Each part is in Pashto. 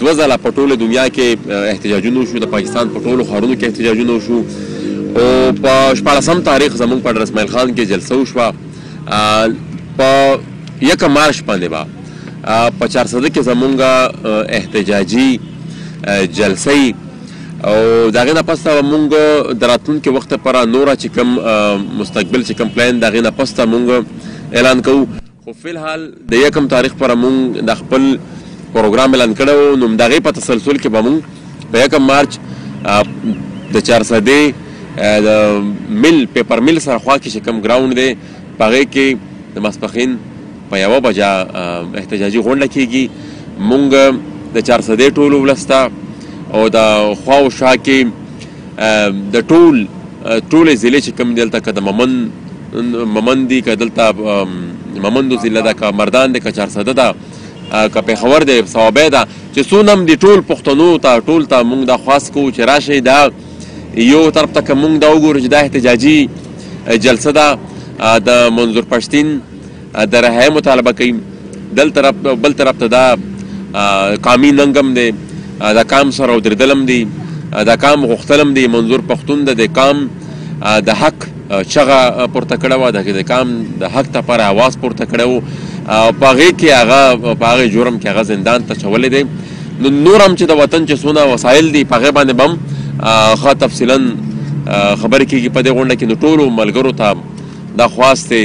دوه ځله په ټوله دنیا کې احتجاجونه وشو، د پاکستان په ټولو ښارونو کې احتجاجونه وشو او په شپاړسم تاریخ زموږ په ډر اسماعیل خان کې جلسه وشوه. په یکم مارچ باندې به په چارسده کې زموږ احتجاجي جلسه وي او د هغې نه پس به موږ د راتلونکي وخت لپاره نوره چې کوم مستقبل چې کوم پلان د هغې نه پس به موږ اعلان کوو. خو فی الحال د یکم تاریخ پر مونږ د خپل پروګرام اعلان کړی وو نو دغه په تسلسل کې به مونږ په یکم مارچ د چارسدې د مل پیپر مل سره خوا کې چې کم ګراوند دی په هغه کې د ماسپخین په یو بجا احتجاجي غونډه کیږي مونږ د چارسدې ټولو ولسته او د خواو شا کې د ټول ټولې ضلع چې کوم دلته که د ممن ممن دي که دلته ممندو ضلع ده که مردان دی که چارسده ده که پېښور دی صوابۍ ده چې څونه هم دي ټول پښتنو ته ټول ته مونږ دا خواست کوو چې راشئ دا یو طرف ته که مونږ دا وګورو چې دا احتجاجي جلسه ده د منظور پښتین د رهایۍ مطالبه کوي دل طرف بل طرف ته دا قامي ننګ هم دی د قام سره ودرېدل هم دی د قام غوښتل هم دی منظور پښتون د قام د حق چغه پورته کړې وه د قام د حق لپاره اواز پورته کړی و او په هغې کې هغه په هغې جرم کې هغه زندان ته چولی دی نو نور هم چې د وطن چې څونه وسایل دي په هغې باندې به هم ښه تفصیلا خبرې کېږي په دې غونډه کې نو ټولو ملګرو ته دا خواست دی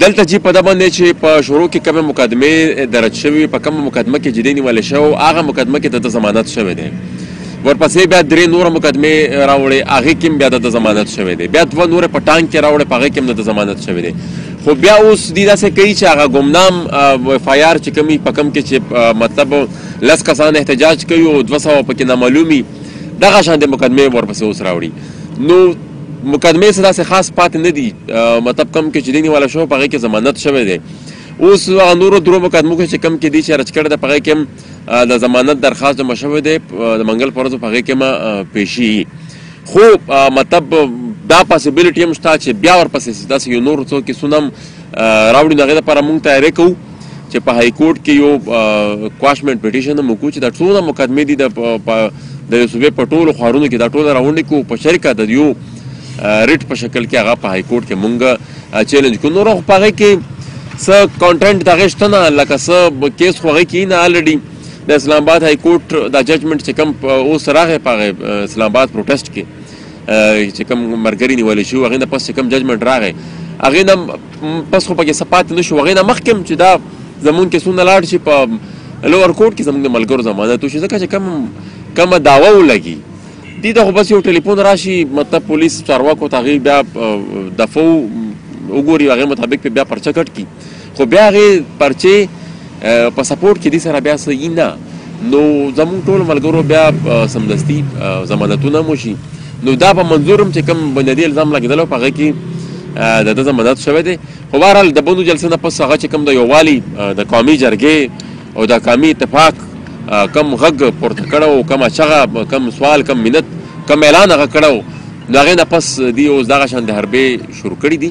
دلته جی په ده باندی چی په شروع کی کومه مقدمه درج شوی وی په کومه مقدمه کی جدی نیول شوی او هغه مقدمه کی دده ضمانت شوی دی ورپسې بیا درې نور مقدمه راوړې هغه کې بیا د ضمانت شوی دی بیا دوه نور په ټانک کې راوړې په هغه کې د ضمانت شوی دی خو بیا اوس دی داسې کوي چې هغه ګمنام اف آی آر چې کومي په کم کې چې مطلب لس کسان احتجاج کوي او 200 پکې نامعلومي دغه شان د مقدمه ورپسې اوس راوړي نو مقدمې څه داسې خاص پاتې نه دي مطلب کم کې چې دی نیول شو په هغې کې ضمانت شوی دی اوس هغه نورو درو مقدمو کې چې کم کې دي چې رچ کړی دی په هغې کې د ضمانت درخواست جمع شوی دی د منګل په ورځو په هغې کې ما پیشي خو مطلب دا پاسبیلیټي هم شته چې بیا ورپسې داسې یو نور څو کیسونه هم راوړي دغه لپاره مونږ تیاری کوو چې په های کورټ کې یو کواشمنټ پټیشن هم وکړو چې دا ټول مقدمه دي د د یو صوبې په ټولو خارونو کې دا ټول راوړي کو په شرکت د یو ریټ په شکل کې هغه په های کورټ کې مونږ چیلنج کو نور خو پغه کې س کانټینټ دغه شته نه لکه س کیس خو هغه کې نه الډی د اسلام آباد های کورټ دا ججمنټ چې کوم اوس راغی په اسلام آباد پروټیسټ کې چې کوم مرګري نیول شو هغه نه پس چې کوم ججمنټ راغی هغه نه پس خو پکې سپات نشو هغه نه مخکم چې دا زمون کې سونه لاړ شي په لوور کورټ کې زمونږ ملګرو ضمانت وشي ځکه چې کم کم داوا ولګي دي ته خو بس یو ټلیفون راشي مطلب پولیس چارواکو ته هغوی بیا دفعو وګوري هغې مطابق بیا پرچه کټ کړي خو بیا هغې پرچې په سپورټ کې دي سره بیا څه یي نه نو زموږ ټول ملګرو بیا سمدستي ضمانتونه مو شي نو دا په منظور هم چې کوم بنیادي الزام لګېدل په هغه کې د ده ضمانت شوی دی خو بهرحال د بندو جلسې نه پس هغه چې کوم د یووالي د قومي جرګې او د قومي اتفاق کم غږ پورته کړو او کم چغه کم سوال کم منت کم اعلان هغه کړو نو هغې نه پس دی اوس دغه شان د حربې شروع کړي دي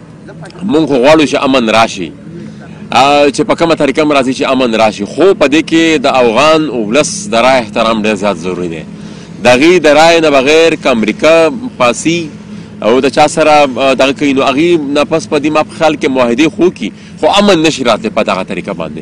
مونږ خو غواړو چې امن راشي چې په کومه طریقه هم راځي چې امن راشي خو په دې کې د افغان ولس د رای احترام ډېر زیات ضروري دی د هغوی د رای نه بغیر که امریکا پاسي او د چا سره دغه کوي نو هغوی نه پس په دې ما په خیال کې معاهدې خو کي خو امن نشي راتلی په دغه طریقه باندې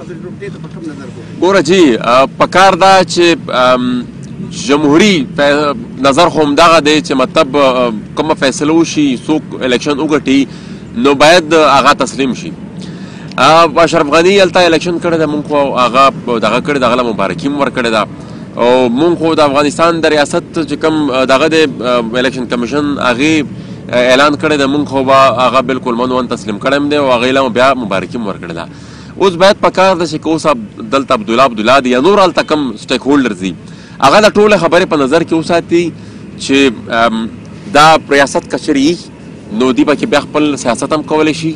ګوره جی پکار دا چې جمهوری نظر خو هم دغه دی چې مطلب کومه فیصله وشي څوک الیکشن وګټي نو باید هغه تسلیم شي اشرف غنی هلته الیکشن کړی دی مونږ خو هغه دغه کړی دی هغه مبارکي هم ورکړې ده او مونږ خو د افغانستان د ریاست چې کوم دغه د الیکشن کمیشن هغې اعلان کړی دی مونږ خو به هغه بلکل منو تسلیم کړی هم دی او هغې له بیا مبارکي هم ورکړې ده اوس باید پکار ده چې که اوس دلته عبدالله عبدالله دی یا نور هلته کوم سټیک هولډرز دي هغه د ټولې خبرې په نظر کې وساتي چې دا ریاست کچري نو دی پکې بیا خپل سیاست هم کولی شي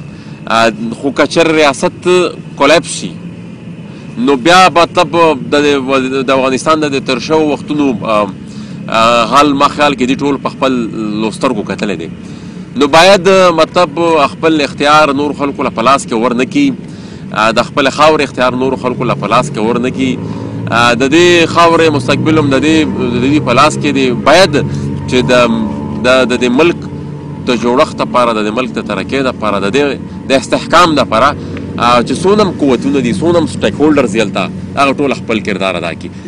خو کچر ریاست کولیپس شي نو بیا به تب د افغانستان د ترشو وختونو حال ما خیال کې دی ټول په خپل لوسترګو کتلې دي نو باید مطلب خپل اختیار نور خلکو له پلاس کې ور نه کی د خپل خاور اختیار نور خلکو له پلاس کې ور نه کی د دې خاور مستقبل هم د دې د دې پلاس کې دی باید چې د د د ملک د جوړښت لپاره د ملک د ترقې لپاره د د استحکام لپاره چې سونم قوتونه دي سونم سټیک هولډرز یلتا هغه ټول خپل کردار ادا کړي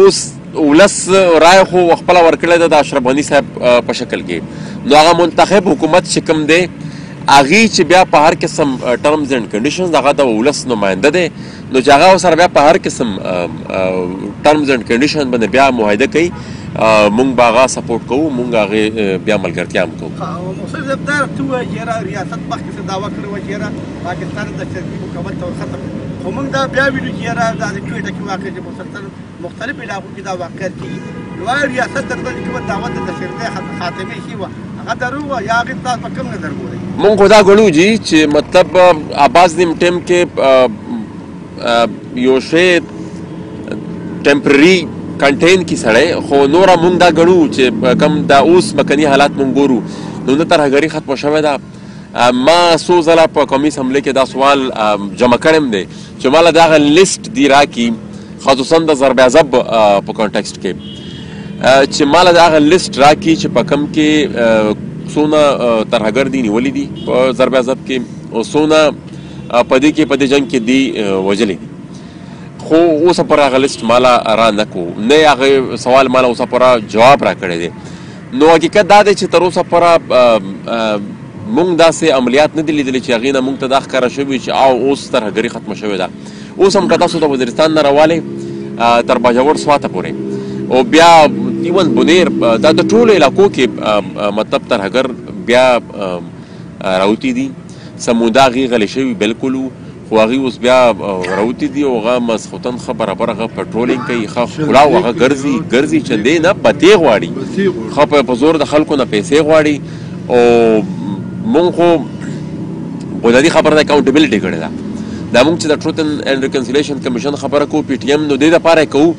اوس ولس رای خو خپل ورکړی ده د اشرف غنی صاحب په شکل کې نو هغه منتخب حکومت چې کوم دی هغه چې بیا په هر قسم ټرمز اند کنډیشنز هغه د ولس نماینده دی نو چې هغه سره بیا په هر قسم ټرمز اند کنډیشن باندې بیا معاهده کوي مونږ باغا سپورټ کوو مونږ هغه بیا ملګرتیا هم کوو او مخصوص زبدار تو یرا ریاست مخکې څه داوا کړو چې یرا پاکستان د چرګي حکومت ته ختم خو مونږ دا بیا ویلو چې یرا د کوټه کې واقع تر مختلف علاقو کې دا واقعیت کیږي لوی ریاست تر دې کې دعوت د تشریح خاتمه شي و هغه درو یا هغه تاسو په کوم نظر ګورئ مونږ خدا غړو جی چې مطلب اباز نیم ټیم کې یو شی ټمپرری کنټین کی سړی خو نور مونږ دا غړو چې کم دا اوس مکنی حالات مونږ ګورو نو نه تر هغه ختم شوه دا ما څو ځله په قومي اسمبلۍ کې دا سوال جمع کړم دی چې مالا دا غ لیست دی راکی خصوصا د ضرب عذاب په کانټیکست کې چې مالا دا غ لیست راکی چې په کم کې څونه ترهګر دي نیولي دي په ضرب عذاب کې او څونه په دې کې په دې جنگ کې دي وجلې دي خو اوس پر هغه لیست مالا را نکو نه هغه سوال مالا اوس پر جواب را کړی دی نو حقیقت دا دی چې تر اوسه پوره مونږ داسې عملیات نه دي لیدلي چې هغې نه مونږ ته دا ښکاره شوي چې او اوس ترهګري ختمه شوې ده اوس هم که تاسو د وزیرستان نه راوالئ تر باجوړ سواته پورې او بیا ایون بنیر دا د ټولو علاقو کې مطلب ترهګر بیا راوتی دي سمودا غي غلې شوي بالکل خو هغوی اوس بیا راوتي دي او هغه ماسخوتن ښه برابر هغه پټرولینګ کوي، ښه ښکلا او هغه ګرځي ګرځي چې دی نه بتې غواړي، ښه په زور د خلکو نه پیسې غواړي او موږ خو په دې خبره د اکاونټیبلټي کړې ده دا موږ چې د ټروت اینډ ریکنسیلیشن کمیشن خبره کوو پی ټی ایم نو دې لپاره کوو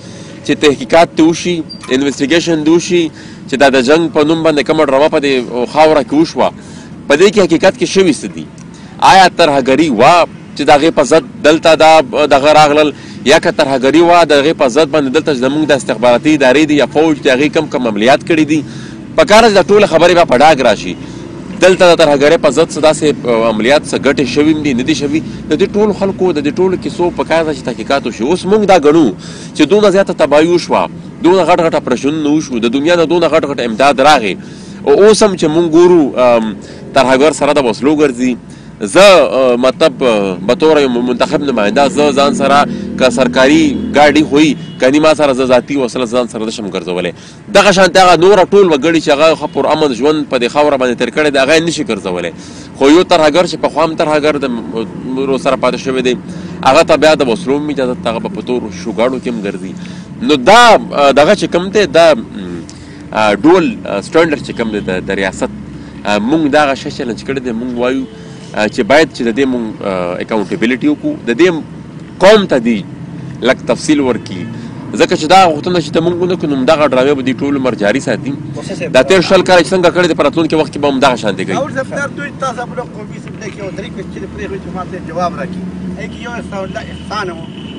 چې تحقیقات ته وشي انویسټیګیشن دی وشي چې دا د جنگ په نوم باندې کومه ډرامه په دې خاوره کې وشوه په دې کې حقیقت کې شوي څه دي آیا ترهګري وه چې د هغې په ضد دلته دا دغه راغلل یا که ترهګري وه د هغې په ضد باندې دلته چې زموږ د استخباراتي ادارې دي یا فوج دي هغې کم کم عملیات کړي دي په کار چې دا ټوله خبرې به په ډاګ راشي دلته د ترهګرۍ په ضد څه داسې عملیات څه ګټې شوي دي نه دي شوي د دې ټولو خلکو د دې ټولو کیسو په کار ده چې تحقیقات وشي اوس موږ دا ګڼو چې دونه زیاته تباهي وشوه دونه غټ غټ اپریشنونه وشو د دنیا نه دونه غټ غټ امداد راغی او اوس هم چې موږ ګورو ترهګر سره د وسلو ګرځي زه مطلب به تور یو منتخب نماینده زه ځان سره که سرکاري ګاډي خوي کني ما سره زه ذاتي وسله ځان سره نشم ګرځولې دغه شانته هغه نور ټول وګړي چې هغه ښه پر امن ژوند په دې خاوره باندې تیر کړی دی هغه نشي ګرځولې خو یو ترهګر چې پخوا هم ترهګر د نورو سره پاتې شوی دی هغه ته بیا د وسلو هم اجازه هغه به په تورو شوګاړو کې هم ګرځي نو دا دغه چې کوم دی دا ډول سټانډرډ چې کوم دی د ریاست مونږ دا غشه چیلنج کړی دی مونږ وایو چې باید چې د دې مونږ اکاونټیبلټي وکړو د دې قوم ته دی لک تفصیل ورکی ځکه چې دا غوښتنه چې موږ نه کوو دغه ډراوی به دی ټول مر جاری ساتي دا تیر شل کال چې څنګه کړی د پراتون کې وخت کې به هم دغه شان دی کوي اور زفتر دوی تاسو په قومي سیمه کې یو درې کې چې پرې وي چې ماته جواب راکړي اې کې یو استاد الله احسان وو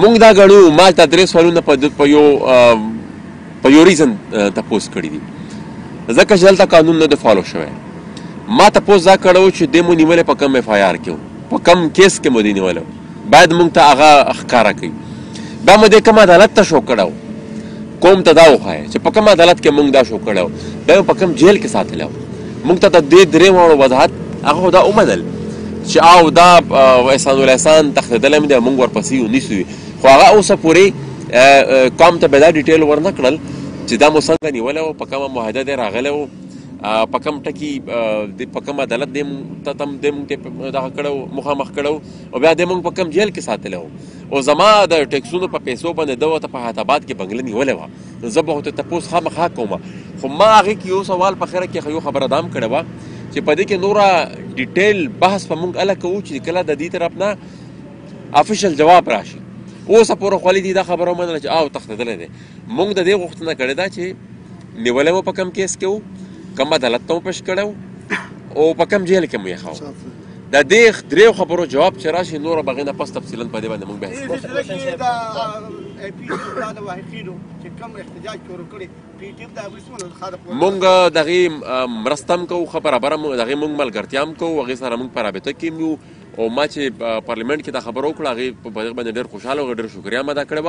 مونږ دا ګړو مال ته درې سوالونه په په یو په یو ریزن تپوس کړی دي ځکه چې دلته قانون نه د فالو شوی ما تپوس دا کړو چې د مو نیولې په کم اف آی آر کې په کم کیس کې مو دی نیولې باید مونږ ته هغه ښکارا کړي دا مو د کوم عدالت ته شو کړو کوم ته دا وخایه چې په کوم عدالت کې مونږ دا شو کړو دا په کوم جیل کې ساتلو موږ ته د دې درې واړو وضاحت هغه خو دا ومنل چې او دا احسان الاحسان تختیدلی دی موږ ورپسې یو نیسو خو هغه اوسه پورې قوم ته به دا ډیټیل ورنه کړل چې دا مو څنګه نیولی و په کومه معاهده دی راغلی و په کوم ټکي د په کوم عدالت دی ته تم دی مونږ ته دغه کړو مخامخ کړو او بیا دی مونږ په کوم جیل کې ساتلی و او زما د ټیکسونو په پیسو باندې دوه ته په حیدرآباد کې بنګله نیولې وه نو زه به هوته تپوس خامخا کوم خو ما هغه کې یو سوال په خره کې یو خبره دام کړه وا چې په دې کې نورا ډیټیل بحث په مونږ اله کوو چې کله د دې طرف نه افیشل جواب راشي اوس پورې خولې دي دا خبره ومنله چې او تختدل دي مونږ د دې غوښتنه کړې ده چې نیولې مو په کم کیس کې وو کم عدالت ته پښ کړو او په کم جیل کې مو یې خاو د دې دریو خبرو جواب چې راشي نور به غینه پس تفصیلا په دې باندې موږ بحث کوو دا پی ټی ایم د واحقینو چې کوم احتجاج شروع کړي پی ټی ایم د هغه سمون خاطر موږ دغه مرستم کو خبره بره موږ دغه موږ ملګرتیام کو هغه سره موږ پر رابطه کې یو او ما چې پارلیمنت کې دا خبرو کړه هغه په باندې ډېر خوشاله او ډېر شکریا مده کړې و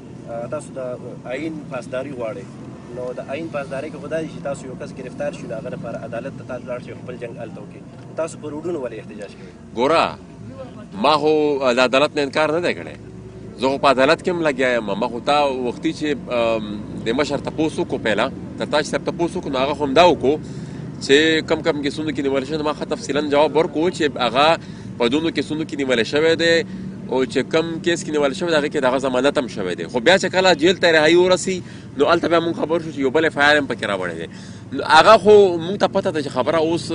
تاسو د آئین پاسداری غواړئ نو د آئین پاسداری کې خدای چې تاسو یو کس گرفتار شي هغه لپاره عدالت ته تاسو لاړ شئ خپل جنگ الته وکړي تاسو پر روډونو ولې احتجاج کوئ ګوره ما هو د عدالت نه انکار نه دی کړی زه خو په عدالت کې هم لګیا یم ما خو تا وختي چې د مشر تپوسو کو پیلا تر تاج صاحب تپوسو کو هغه هم دا وکړو چې کم کم کیسونو کې نیول شوی ما خه تفصیلا جواب ورکو چې هغه په دونو کیسونو کې نیول شوی دی او چې کم کیس کې نیول شوی دغه کې دغه ضمانت هم شوی دی خو بیا چې کله جیل ته رهایی ورسی نو الته بیا مونږ خبر شو چې یو بل فایل هم پکې راوړی دی هغه خو مونږ ته پته ده چې خبره اوس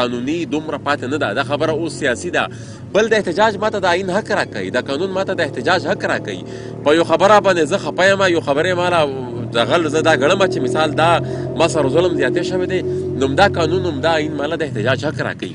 قانوني دومره پاتې نه ده دا خبره اوس سیاسي ده بل د احتجاج ماته د آئین حق راکوي د قانون ماته د احتجاج حق راکوي په یو خبره باندې زه خپه یم یو خبره مالا د غل زه دا ګڼم چې مثال دا ما سره ظلم زیاتې شوی دی نو دا قانون هم دا آئین مالا د احتجاج حق راکوي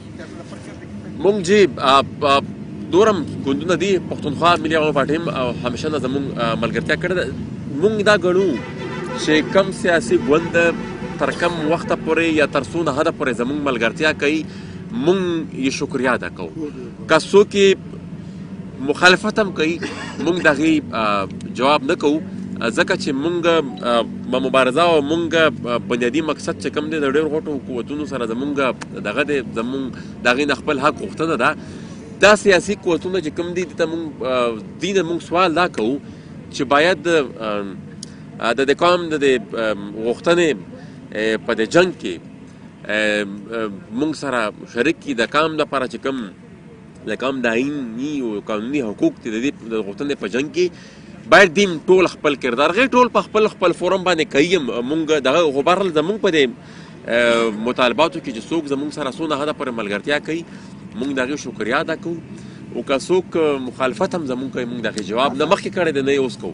مونږ جی دورم ګوندونه دي پښتونخوا ملي عوامي پارټي هم همیشه د زمونږ ملګرتیا کړې ده مونږ دا ګڼو چې کم سیاسي ګوند تر کم وخت پورې یا تر څو نه حده پورې زمونږ ملګرتیا کوي مونږ یې شکریا ادا کوو که څوک مخالفت هم کوي موږ دغه جواب نه کوو ځکه چې مونږ مبارزه او مونږ بنیادی مقصد چې کوم دی د ډېر غټو قوتونو سره زمونږ دغه دی زمونږ دغه نه خپل حق غوښتنه ده دا سیاسي قوتونه چې کوم دي ته مونږ دین مونږ سوال دا کوو چې باید د د قوم د غوښتنې په د جنگ کې مونږ سره شریک کی د قوم لپاره چې کوم د کوم دایني او قانوني حقوق دي د دې د غوښتنې په جنګ کې باید دیم ټول خپل کردار غي ټول په خپل خپل فورم باندې کوي مونږ دغه غبرل زمونږ په دې مطالباتو کې چې څوک زمونږ سره سونه هدا پر ملګرتیا کوي مونږ دغه شکریا ادا کوو او که څوک مخالفت هم زمونږ کوي مونږ دغه جواب نه مخکې کړی دی نه یې اوس کوو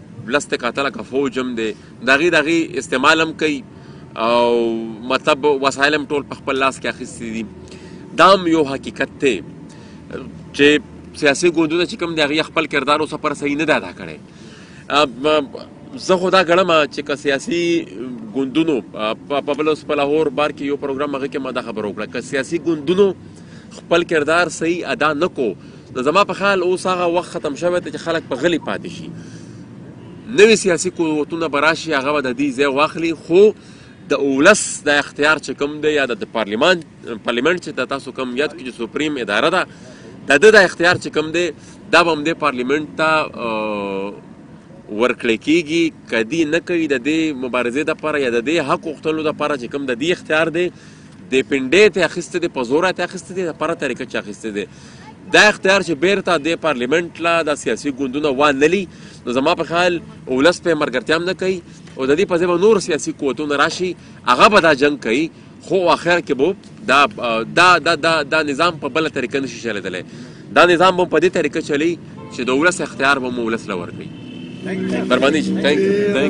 ولست کاته لکه فوج هم دی دغه دغه استعمال هم کوي او مطلب وسایل هم ټول په خپل لاس کې اخیستي دي دا هم یو حقیقت دی چې سیاسي ګوندونه چې کوم دی هغه خپل کردار اوس پر صحیح نه دی ادا کړی زه خو دا ګڼم چې که سیاسي ګوندونو په بل اوس په لاهور بار کې یو پروګرام هغه کې ما دا خبره وکړه که سیاسي ګوندونو خپل کردار صحیح ادا نکو نو زما په خیال اوس هغه وخت ختم شوی دی چې خلک په غلي پاتې شي نوي سیاسي قوتونه به راشي هغه به د دې ځای واخلي خو د اولس د اختیار چې کوم دی یا د پارلیمان پارلیمنت چې تاسو کوم یاد کړئ سپریم اداره ده د د اختیار چې کوم دی دا به هم د پارلیمنت ته ورکړی کیږي کدی نه کوي د دې مبارزې د لپاره یا د دې حق وختلو د لپاره چې کوم د دې اختیار دی دی پنډې ته اخیسته دی په زور ته اخیسته دی په را طریقه چې اخیسته دی دا اختیار چې بیرته د پارلیمنت لا د سیاسي ګوندونو وان نه لي نو زما په خیال ولس په مرګرتیا هم نه کوي او د دې په ځای نور سیاسي قوتونه راشي هغه به دا جنگ کوي خو اخر کې به دا دا دا دا, دا نظام په بل طریقه نشي چلیدلی دا نظام به په دې طریقه چلی چې د ولس اختیار به مو ولس لور کوي بربانی جی ثانک یو